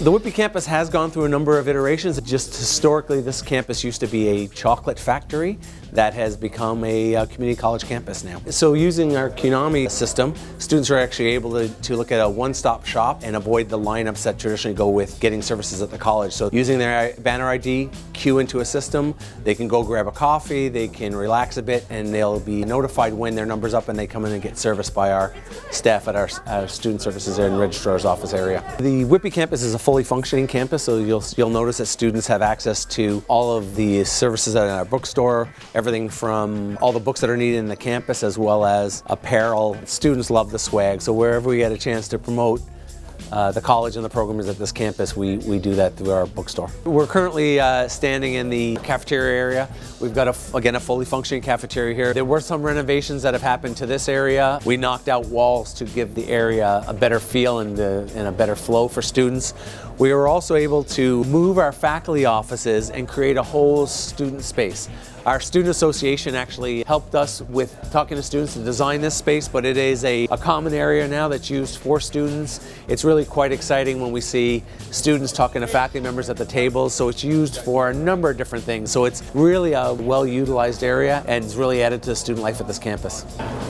The Whitby campus has gone through a number of iterations. Just historically, this campus used to be a chocolate factory that has become a uh, community college campus now. So using our Qnami system, students are actually able to, to look at a one-stop shop and avoid the lineups that traditionally go with getting services at the college. So using their banner ID, queue into a system, they can go grab a coffee, they can relax a bit, and they'll be notified when their number's up and they come in and get serviced by our staff at our, our student services and registrar's office area. The Whitby campus is a fully functioning campus, so you'll, you'll notice that students have access to all of the services at our bookstore, everything from all the books that are needed in the campus as well as apparel. Students love the swag, so wherever we get a chance to promote uh, the college and the programs at this campus, we, we do that through our bookstore. We're currently uh, standing in the cafeteria area. We've got, a, again, a fully functioning cafeteria here. There were some renovations that have happened to this area. We knocked out walls to give the area a better feel and, uh, and a better flow for students. We were also able to move our faculty offices and create a whole student space. Our student association actually helped us with talking to students to design this space, but it is a, a, common area now that's used for students. It's really quite exciting when we see students talking to faculty members at the tables, so it's used for a number of different things. So it's really a well-utilized area and it's really added to the student life at this campus.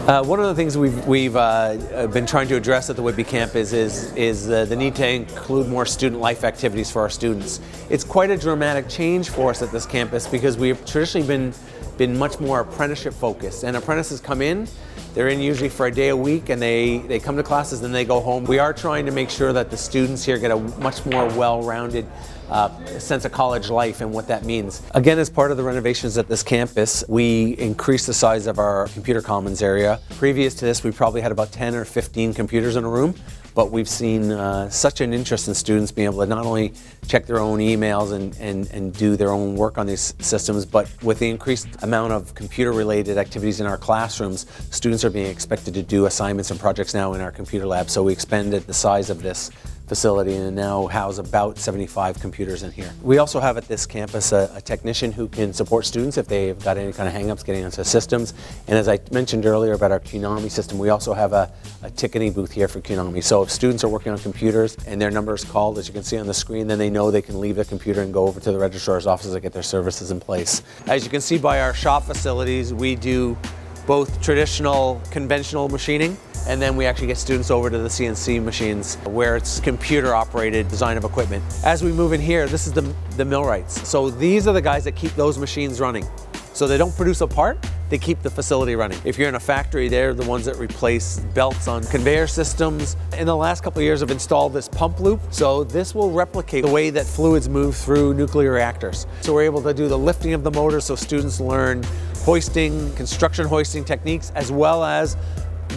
Uh, one of the things we've, we've uh, been trying to address at the Whitby campus is, is uh, the need to include more student life activities for our students. It's quite a dramatic change for us at this campus because we've traditionally been been much more apprenticeship focused. And apprentices come in, they're in usually for a day a week and they, they come to classes and they go home. We are trying to make sure that the students here get a much more well-rounded uh, sense of college life and what that means. Again, as part of the renovations at this campus, we increased the size of our computer commons area. Previous to this, we probably had about 10 or 15 computers in a room but we've seen uh, such an interest in students being able to not only check their own emails and, and, and do their own work on these systems, but with the increased amount of computer related activities in our classrooms, students are being expected to do assignments and projects now in our computer lab. So we expanded the size of this facility and now house about 75 computers in here. We also have at this campus a, a, technician who can support students if they've got any kind of hangups getting into systems. And as I mentioned earlier about our Qnami system, we also have a, a ticketing booth here for Qnami. So if students are working on computers and their number is called, as you can see on the screen, then they know they can leave the computer and go over to the registrar's office to get their services in place. As you can see by our shop facilities, we do both traditional conventional machining and then we actually get students over to the CNC machines where it's computer operated design of equipment. As we move in here, this is the, the millwrights. So these are the guys that keep those machines running. So they don't produce a part, they keep the facility running. If you're in a factory, they're the ones that replace belts on conveyor systems. In the last couple of years, I've installed this pump loop. So this will replicate the way that fluids move through nuclear reactors. So we're able to do the lifting of the motor so students learn hoisting, construction hoisting techniques, as well as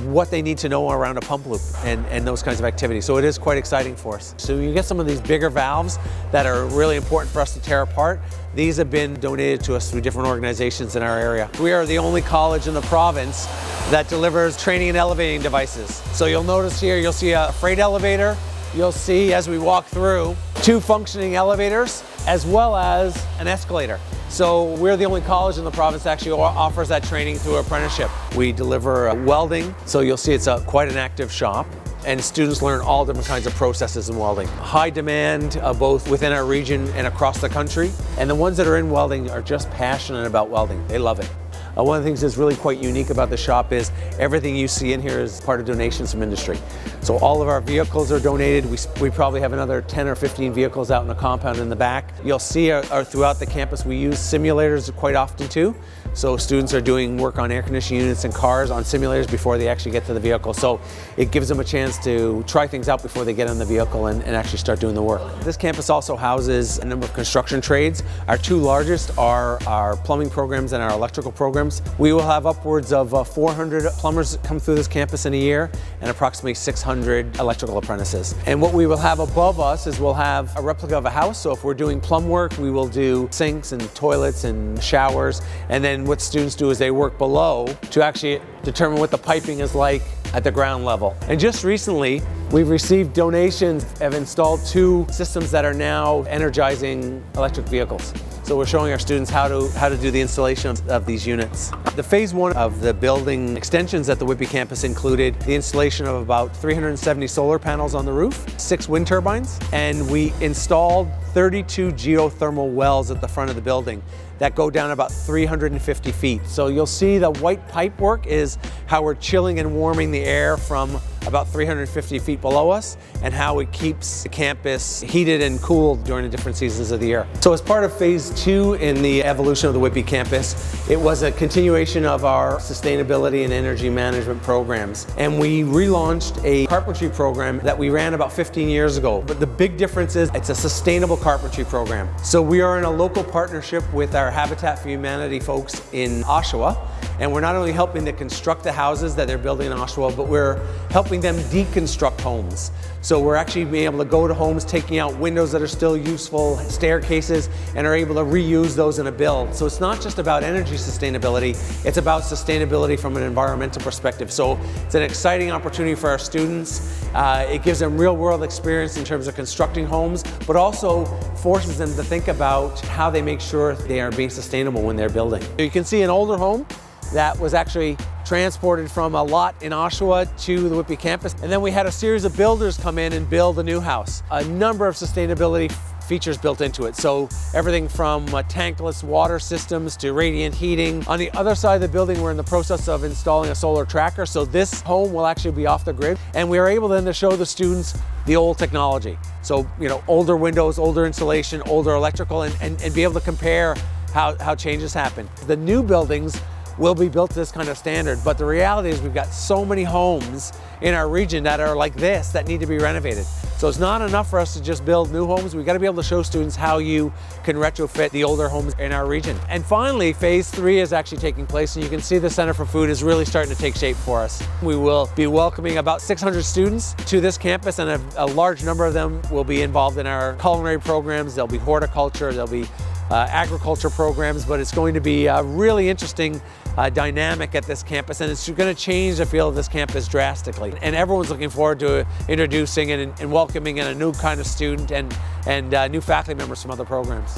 what they need to know around a pump loop and, and those kinds of activities. So it is quite exciting for us. So you get some of these bigger valves that are really important for us to tear apart. These have been donated to us through different organizations in our area. We are the only college in the province that delivers training and elevating devices. So you'll notice here, you'll see a freight elevator. You'll see as we walk through, two functioning elevators as well as an escalator. So we're the only college in the province that actually offers that training through apprenticeship. We deliver uh, welding, so you'll see it's a, quite an active shop and students learn all different kinds of processes in welding. High demand uh, both within our region and across the country. And the ones that are in welding are just passionate about welding. They love it. Uh, one of the things that's really quite unique about the shop is everything you see in here is part of donations from industry. So all of our vehicles are donated. We, we probably have another 10 or 15 vehicles out in the compound in the back. You'll see our, our, throughout the campus we use simulators quite often too. So students are doing work on air conditioning units and cars on simulators before they actually get to the vehicle. So it gives them a chance to try things out before they get in the vehicle and, and actually start doing the work. This campus also houses a number of construction trades. Our two largest are our plumbing programs and our electrical programs programs. We will have upwards of uh, 400 plumbers come through this campus in a year and approximately 600 electrical apprentices. And what we will have above us is we'll have a replica of a house. So if we're doing plumb work, we will do sinks and toilets and showers. And then what students do is they work below to actually determine what the piping is like at the ground level. And just recently, we've received donations, have installed two systems that are now energizing electric vehicles. So we're showing our students how to, how to do the installation of, of these units. The phase one of the building extensions at the Whitby campus included the installation of about 370 solar panels on the roof, six wind turbines, and we installed 32 geothermal wells at the front of the building that go down about 350 feet. So you'll see the white pipe work is how we're chilling and warming the air from about 350 feet below us and how it keeps the campus heated and cooled during the different seasons of the year. So as part of phase two in the evolution of the Whitby campus, it was a continuation of our sustainability and energy management programs. And we relaunched a carpentry program that we ran about 15 years ago. But the big difference is it's a sustainable carpentry program. So we are in a local partnership with our Habitat for Humanity folks in Oshawa. And we're not only helping to construct the houses that they're building in Oshawa, but we're helping them deconstruct homes. So we're actually being able to go to homes, taking out windows that are still useful, staircases, and are able to reuse those in a build. So it's not just about energy sustainability, it's about sustainability from an environmental perspective. So it's an exciting opportunity for our students. Uh, it gives them real world experience in terms of constructing homes, but also forces them to think about how they make sure they are being sustainable when they're building. You can see an older home that was actually transported from a lot in Oshawa to the Whitby campus. And then we had a series of builders come in and build a new house. A number of sustainability features built into it. So everything from uh, tankless water systems to radiant heating. On the other side of the building, we're in the process of installing a solar tracker. So this home will actually be off the grid. And we are able then to show the students the old technology. So, you know, older windows, older insulation, older electrical, and, and, and be able to compare how, how changes happen. The new buildings will be built to this kind of standard. But the reality is we've got so many homes in our region that are like this that need to be renovated. So it's not enough for us to just build new homes. We've got to be able to show students how you can retrofit the older homes in our region. And finally, phase three is actually taking place and you can see the Center for Food is really starting to take shape for us. We will be welcoming about 600 students to this campus and a, a large number of them will be involved in our culinary programs. There'll be horticulture, there'll be uh, agriculture programs, but it's going to be a really interesting uh, dynamic at this campus and it's going to change the feel of this campus drastically. And everyone's looking forward to introducing and, and welcoming in a new kind of student and, and uh, new faculty members from other programs.